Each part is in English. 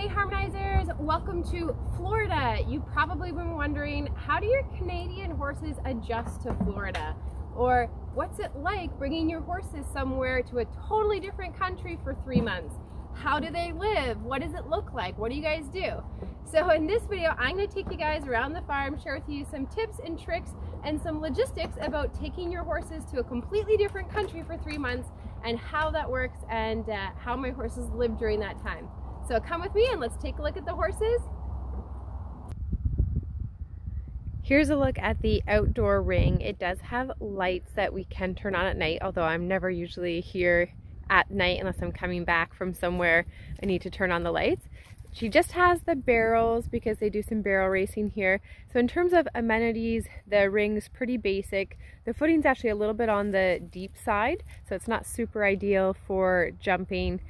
Hey Harmonizers, welcome to Florida. You've probably been wondering, how do your Canadian horses adjust to Florida? Or what's it like bringing your horses somewhere to a totally different country for three months? How do they live? What does it look like? What do you guys do? So in this video, I'm gonna take you guys around the farm, share with you some tips and tricks and some logistics about taking your horses to a completely different country for three months and how that works and uh, how my horses live during that time. So come with me and let's take a look at the horses. Here's a look at the outdoor ring. It does have lights that we can turn on at night, although I'm never usually here at night unless I'm coming back from somewhere I need to turn on the lights. She just has the barrels because they do some barrel racing here. So in terms of amenities, the ring's pretty basic. The footing's actually a little bit on the deep side, so it's not super ideal for jumping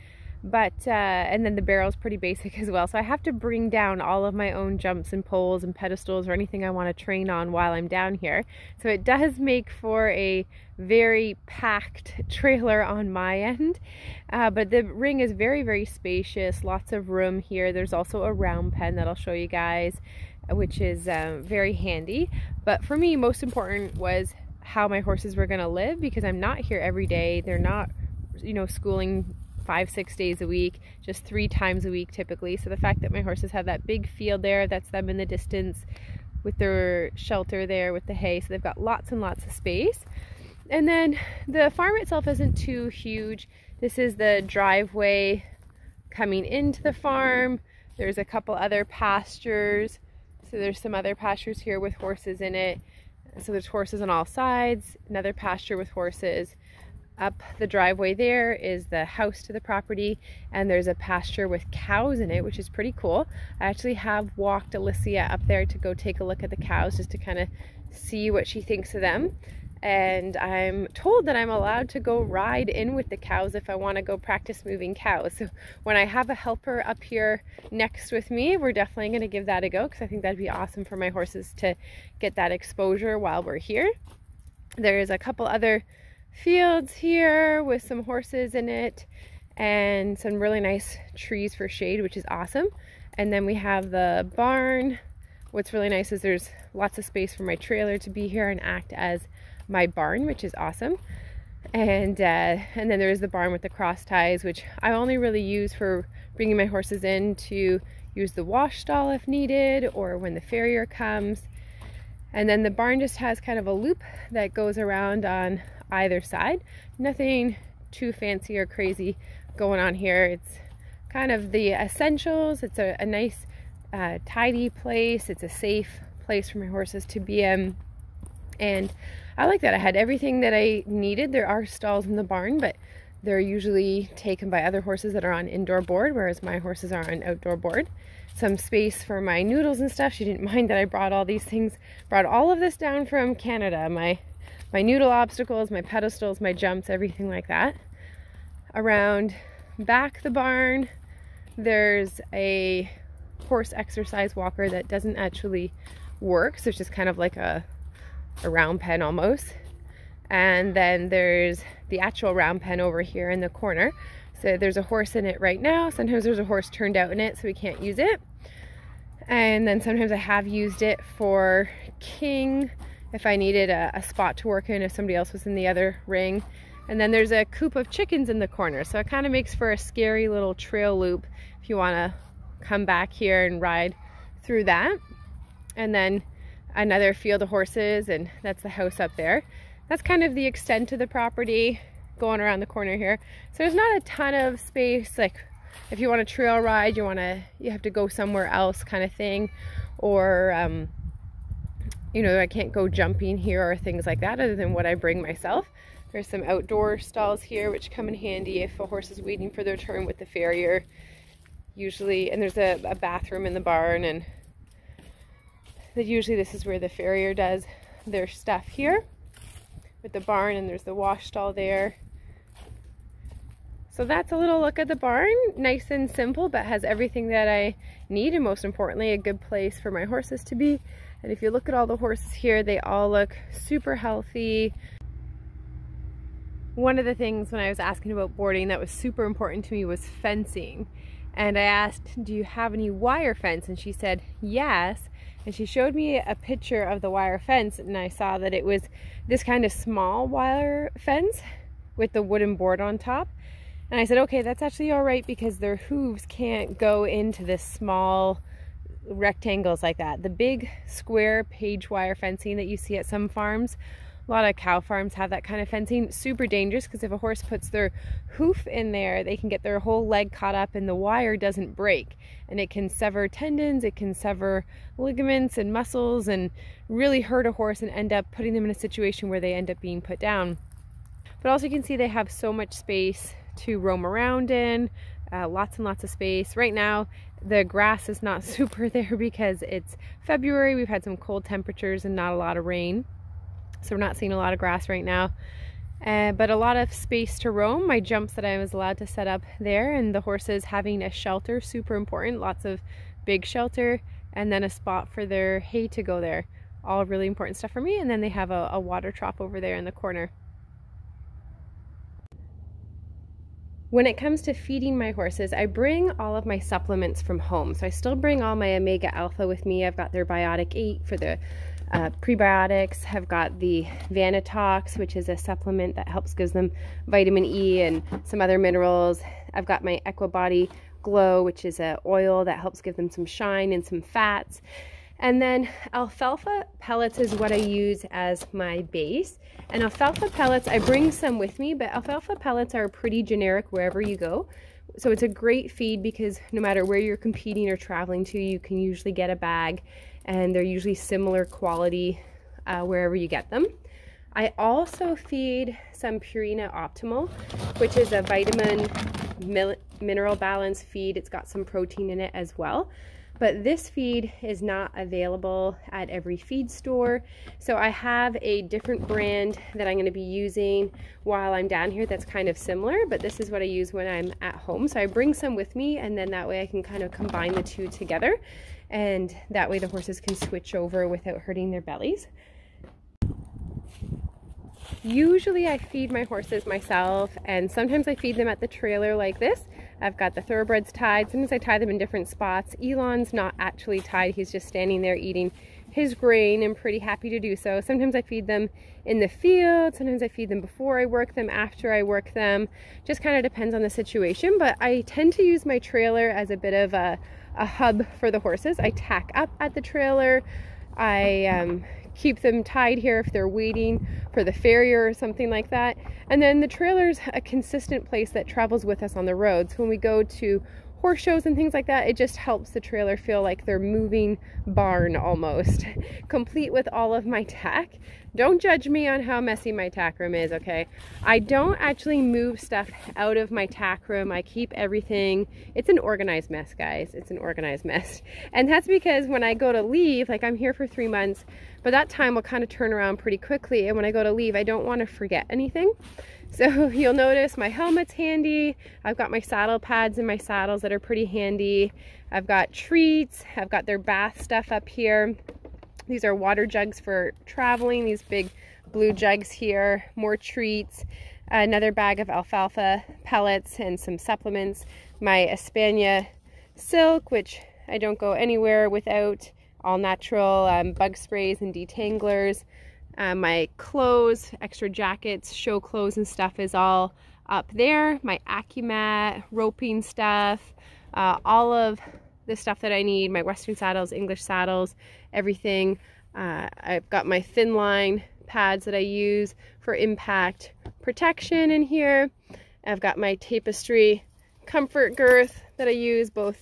but uh, and then the barrel's pretty basic as well. So I have to bring down all of my own jumps and poles and pedestals or anything I want to train on while I'm down here. So it does make for a very packed trailer on my end. Uh, but the ring is very very spacious lots of room here. There's also a round pen that I'll show you guys which is um, very handy. But for me most important was how my horses were going to live because I'm not here every day. They're not you know schooling five, six days a week, just three times a week typically. So the fact that my horses have that big field there, that's them in the distance with their shelter there with the hay. So they've got lots and lots of space. And then the farm itself isn't too huge. This is the driveway coming into the farm. There's a couple other pastures. So there's some other pastures here with horses in it. So there's horses on all sides, another pasture with horses. Up the driveway there is the house to the property and there's a pasture with cows in it, which is pretty cool. I actually have walked Alicia up there to go take a look at the cows just to kind of see what she thinks of them. And I'm told that I'm allowed to go ride in with the cows if I want to go practice moving cows. So when I have a helper up here next with me, we're definitely going to give that a go because I think that'd be awesome for my horses to get that exposure while we're here. There's a couple other fields here with some horses in it and some really nice trees for shade, which is awesome. And then we have the barn. What's really nice is there's lots of space for my trailer to be here and act as my barn, which is awesome. And uh, and then there's the barn with the cross ties, which I only really use for bringing my horses in to use the wash stall if needed or when the farrier comes. And then the barn just has kind of a loop that goes around on either side. Nothing too fancy or crazy going on here. It's kind of the essentials. It's a, a nice, uh, tidy place. It's a safe place for my horses to be in. And I like that. I had everything that I needed. There are stalls in the barn, but they're usually taken by other horses that are on indoor board, whereas my horses are on outdoor board. Some space for my noodles and stuff. She didn't mind that I brought all these things, brought all of this down from Canada. My my noodle obstacles, my pedestals, my jumps, everything like that. Around back the barn, there's a horse exercise walker that doesn't actually work. So it's just kind of like a, a round pen almost. And then there's the actual round pen over here in the corner. So there's a horse in it right now. Sometimes there's a horse turned out in it so we can't use it. And then sometimes I have used it for king if I needed a, a, spot to work in if somebody else was in the other ring. And then there's a coop of chickens in the corner. So it kind of makes for a scary little trail loop if you want to come back here and ride through that. And then another field of horses and that's the house up there. That's kind of the extent of the property going around the corner here. So there's not a ton of space like if you want a trail ride, you want to, you have to go somewhere else kind of thing. Or um, you know, I can't go jumping here or things like that other than what I bring myself. There's some outdoor stalls here which come in handy if a horse is waiting for their turn with the farrier. Usually, and there's a, a bathroom in the barn and usually this is where the farrier does their stuff here with the barn and there's the wash stall there. So that's a little look at the barn. Nice and simple, but has everything that I need and most importantly, a good place for my horses to be and if you look at all the horses here, they all look super healthy. One of the things when I was asking about boarding that was super important to me was fencing. and I asked, Do you have any wire fence? And she said, Yes. And she showed me a picture of the wire fence, and I saw that it was this kind of small wire fence with the wooden board on top. And I said, okay, that's actually all right because their hooves can't go into this small rectangles like that. The big square page wire fencing that you see at some farms, a lot of cow farms have that kind of fencing. Super dangerous because if a horse puts their hoof in there, they can get their whole leg caught up and the wire doesn't break. And it can sever tendons, it can sever ligaments and muscles and really hurt a horse and end up putting them in a situation where they end up being put down. But also you can see they have so much space to roam around in, uh, lots and lots of space. Right now, the grass is not super there because it's February. We've had some cold temperatures and not a lot of rain. So we're not seeing a lot of grass right now. Uh, but a lot of space to roam. My jumps that I was allowed to set up there and the horses having a shelter, super important. Lots of big shelter and then a spot for their hay to go there. All really important stuff for me. And then they have a, a water trough over there in the corner. When it comes to feeding my horses, I bring all of my supplements from home. So I still bring all my Omega Alpha with me. I've got their Biotic 8 for the uh, prebiotics. I've got the Vanitox, which is a supplement that helps gives them vitamin E and some other minerals. I've got my Equibody Glow, which is an oil that helps give them some shine and some fats. And then alfalfa pellets is what I use as my base. And alfalfa pellets, I bring some with me, but alfalfa pellets are pretty generic wherever you go. So it's a great feed because no matter where you're competing or traveling to, you can usually get a bag and they're usually similar quality uh, wherever you get them. I also feed some Purina Optimal, which is a vitamin mineral balance feed. It's got some protein in it as well but this feed is not available at every feed store. So I have a different brand that I'm gonna be using while I'm down here that's kind of similar, but this is what I use when I'm at home. So I bring some with me and then that way I can kind of combine the two together and that way the horses can switch over without hurting their bellies. Usually I feed my horses myself and sometimes I feed them at the trailer like this. I've got the thoroughbreds tied. Sometimes I tie them in different spots. Elon's not actually tied. He's just standing there eating his grain and pretty happy to do so. Sometimes I feed them in the field. Sometimes I feed them before I work them, after I work them. Just kind of depends on the situation. But I tend to use my trailer as a bit of a, a hub for the horses. I tack up at the trailer. I um, keep them tied here if they're waiting for the farrier or something like that. And then the trailer's a consistent place that travels with us on the roads. When we go to horse shows and things like that, it just helps the trailer feel like they're moving barn almost, complete with all of my tack. Don't judge me on how messy my tack room is, okay? I don't actually move stuff out of my tack room. I keep everything. It's an organized mess, guys. It's an organized mess. And that's because when I go to leave, like I'm here for three months, but that time will kind of turn around pretty quickly. And when I go to leave, I don't want to forget anything. So you'll notice my helmet's handy. I've got my saddle pads and my saddles that are pretty handy. I've got treats. I've got their bath stuff up here. These are water jugs for traveling. These big blue jugs here. More treats. Another bag of alfalfa pellets and some supplements. My Espana silk, which I don't go anywhere without. All natural um, bug sprays and detanglers. Uh, my clothes, extra jackets, show clothes and stuff is all up there. My AccuMat, roping stuff, uh, all of the stuff that I need, my Western saddles, English saddles, everything. Uh, I've got my ThinLine pads that I use for impact protection in here. I've got my tapestry comfort girth that I use both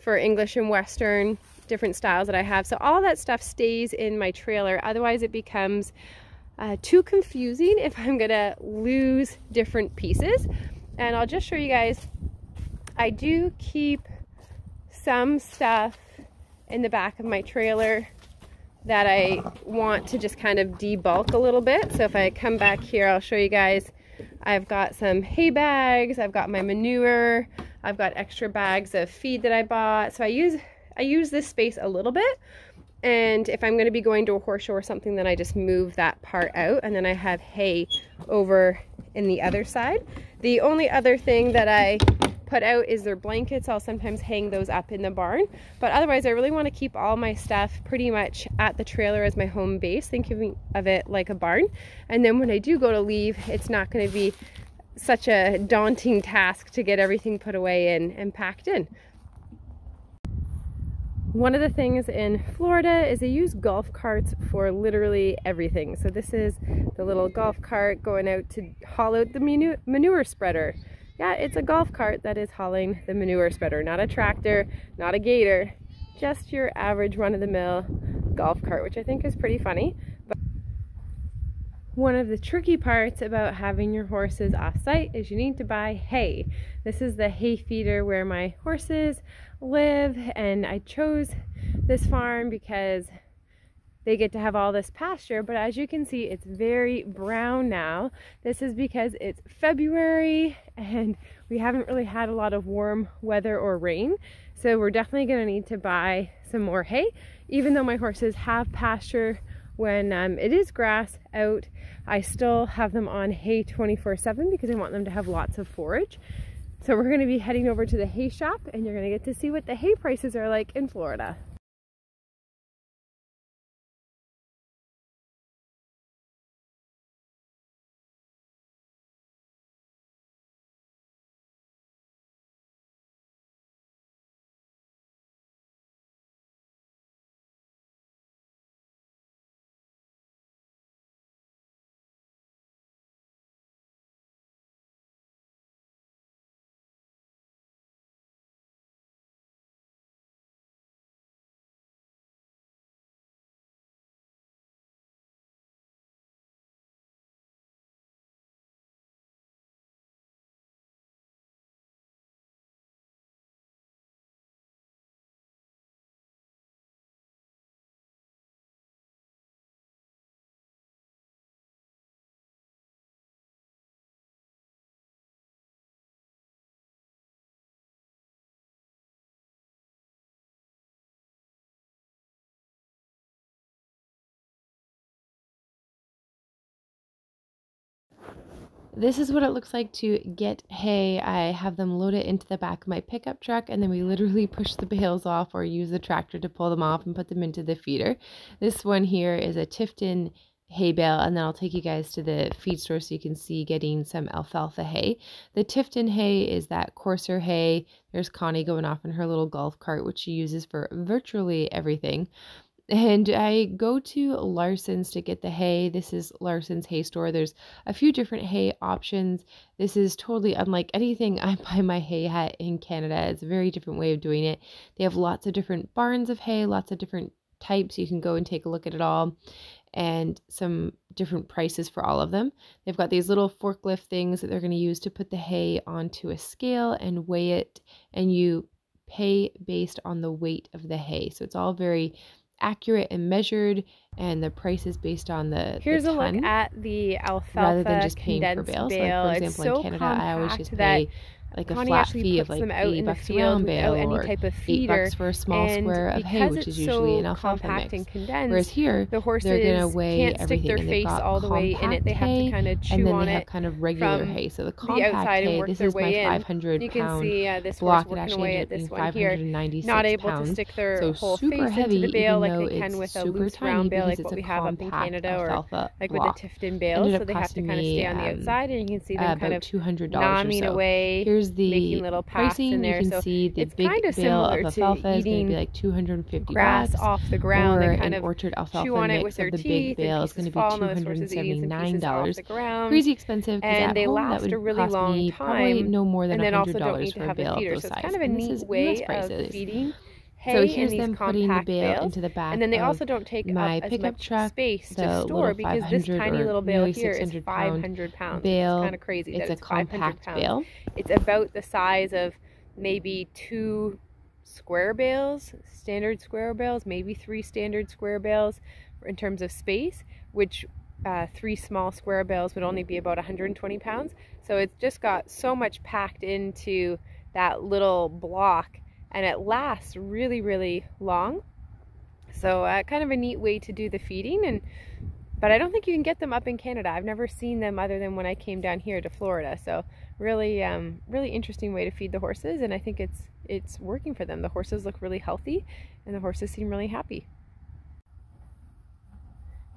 for English and Western different styles that I have. So all that stuff stays in my trailer. Otherwise it becomes uh, too confusing if I'm gonna lose different pieces. And I'll just show you guys, I do keep some stuff in the back of my trailer that I want to just kind of debulk a little bit. So if I come back here, I'll show you guys, I've got some hay bags, I've got my manure, I've got extra bags of feed that I bought. So I use I use this space a little bit and if I'm going to be going to a horse show or something then I just move that part out and then I have hay over in the other side. The only other thing that I put out is their blankets. I'll sometimes hang those up in the barn. But otherwise, I really want to keep all my stuff pretty much at the trailer as my home base, thinking of it like a barn. And then when I do go to leave, it's not going to be such a daunting task to get everything put away and, and packed in. One of the things in Florida is they use golf carts for literally everything. So this is the little golf cart going out to haul out the manure spreader. Yeah, it's a golf cart that is hauling the manure spreader, not a tractor, not a gator, just your average run-of-the-mill golf cart, which I think is pretty funny. But one of the tricky parts about having your horses off-site is you need to buy hay. This is the hay feeder where my horses live and I chose this farm because they get to have all this pasture but as you can see it's very brown now. This is because it's February and we haven't really had a lot of warm weather or rain. So we're definitely going to need to buy some more hay even though my horses have pasture when um, it is grass out. I still have them on hay 24 7 because I want them to have lots of forage. So we're going to be heading over to the hay shop and you're going to get to see what the hay prices are like in Florida. This is what it looks like to get hay. I have them load it into the back of my pickup truck and then we literally push the bales off or use the tractor to pull them off and put them into the feeder. This one here is a Tifton hay bale and then I'll take you guys to the feed store so you can see getting some alfalfa hay. The Tifton hay is that coarser hay. There's Connie going off in her little golf cart which she uses for virtually everything. And I go to Larson's to get the hay. This is Larson's hay store. There's a few different hay options. This is totally unlike anything I buy my hay at in Canada. It's a very different way of doing it. They have lots of different barns of hay, lots of different types. You can go and take a look at it all and some different prices for all of them. They've got these little forklift things that they're going to use to put the hay onto a scale and weigh it and you pay based on the weight of the hay. So it's all very accurate and measured, and the price is based on the. Here's the a look at the alfalfa rather than just paying for bales. Bale. Like for example, so in Canada, I always just pay like a flat fee of like eight bucks a round bale any or type of feeder. eight bucks for a small square of hay, which is usually so an alfalfa mix. And condensed, Whereas here, the horses they're gonna weigh can't everything, stick their face all the way in it. They have to kind of chew and then on they have it kind of regular hay. So the compact the outside hay, this is my way in. 500 You can pound see uh, this block. horse It actually away ended at this one here, 596 not able pounds. to stick their so whole super face heavy, into the bale like they can with a loose round bale like what we have up in Canada or like with the Tifton. Ended So they have to kind of stay on the um, outside and you can see them kind of two hundred dollars nomming away, Here's the making little paths pricing. in there. You can So see the it's big kind of bale of alfalfa is going to be like 250 grass bucks. off the ground. Or an orchard alfalfa chew on it with their of the teeth. big bale is going to be $279. Crazy expensive because and at they home that last would a really cost long me time, probably no more than and also $100 don't need to for a have a bale of feeder. those So it's kind of a And this neat is way US prices. of feeding So in here's them putting the bale bales. into the back and then they also don't take my up as pickup much truck, space to store because this tiny little bale here is 500 pounds. bale. It's kind of crazy It's that a it's compact bale. It's about the size of maybe two square bales, standard square bales, maybe three standard square bales in terms of space, which uh, three small square bales would only be about 120 pounds. So it's just got so much packed into that little block and it lasts really, really long. So uh, kind of a neat way to do the feeding and but I don't think you can get them up in Canada. I've never seen them other than when I came down here to Florida. So really um, really interesting way to feed the horses and I think it's it's working for them. The horses look really healthy and the horses seem really happy.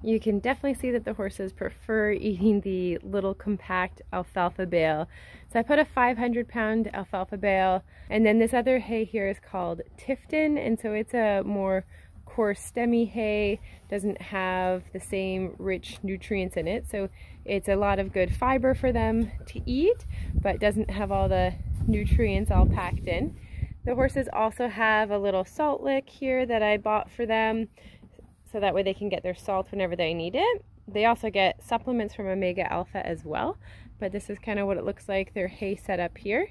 You can definitely see that the horses prefer eating the little compact alfalfa bale. So I put a 500 pound alfalfa bale and then this other hay here is called Tifton and so it's a more coarse stemmy hay, doesn't have the same rich nutrients in it. So it's a lot of good fiber for them to eat, but doesn't have all the nutrients all packed in. The horses also have a little salt lick here that I bought for them so that way they can get their salt whenever they need it. They also get supplements from Omega Alpha as well, but this is kind of what it looks like, their hay set up here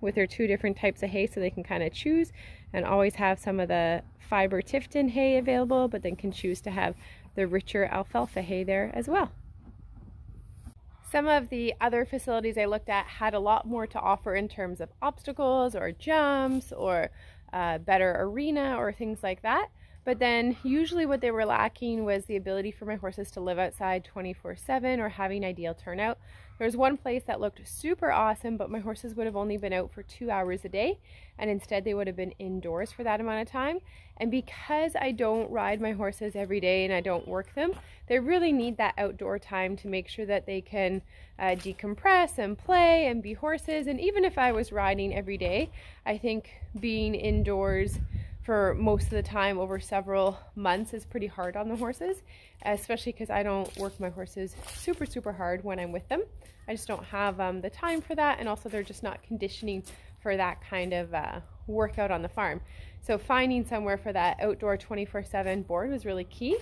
with their two different types of hay so they can kind of choose and always have some of the fiber Tifton hay available, but then can choose to have the richer alfalfa hay there as well. Some of the other facilities I looked at had a lot more to offer in terms of obstacles or jumps or uh, better arena or things like that. But then usually what they were lacking was the ability for my horses to live outside 24 7 or having ideal turnout. There was one place that looked super awesome, but my horses would have only been out for two hours a day, and instead they would have been indoors for that amount of time. And because I don't ride my horses every day and I don't work them, they really need that outdoor time to make sure that they can uh, decompress and play and be horses. And even if I was riding every day, I think being indoors for most of the time over several months is pretty hard on the horses, especially because I don't work my horses super, super hard when I'm with them. I just don't have um, the time for that, and also they're just not conditioning for that kind of uh, workout on the farm. So finding somewhere for that outdoor 24-7 board was really key.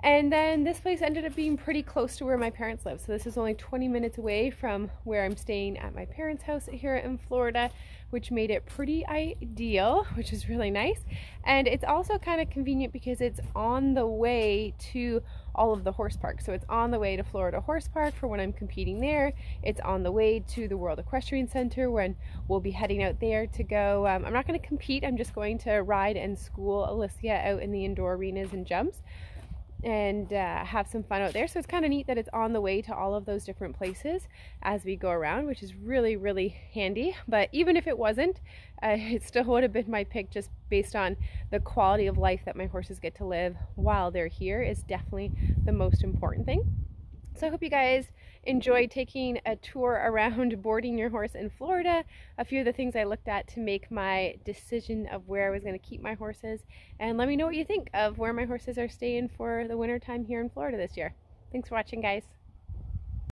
And then this place ended up being pretty close to where my parents live. So this is only 20 minutes away from where I'm staying at my parents' house here in Florida, which made it pretty ideal, which is really nice. And it's also kind of convenient because it's on the way to all of the horse parks. So it's on the way to Florida Horse Park for when I'm competing there. It's on the way to the World Equestrian Center when we'll be heading out there to go. Um, I'm not going to compete. I'm just going to ride and school Alicia out in the indoor arenas and jumps and uh, have some fun out there. So it's kind of neat that it's on the way to all of those different places as we go around, which is really, really handy. But even if it wasn't, uh, it still would have been my pick just based on the quality of life that my horses get to live while they're here is definitely the most important thing. So I hope you guys enjoyed taking a tour around boarding your horse in Florida. A few of the things I looked at to make my decision of where I was going to keep my horses. And let me know what you think of where my horses are staying for the winter time here in Florida this year. Thanks for watching guys.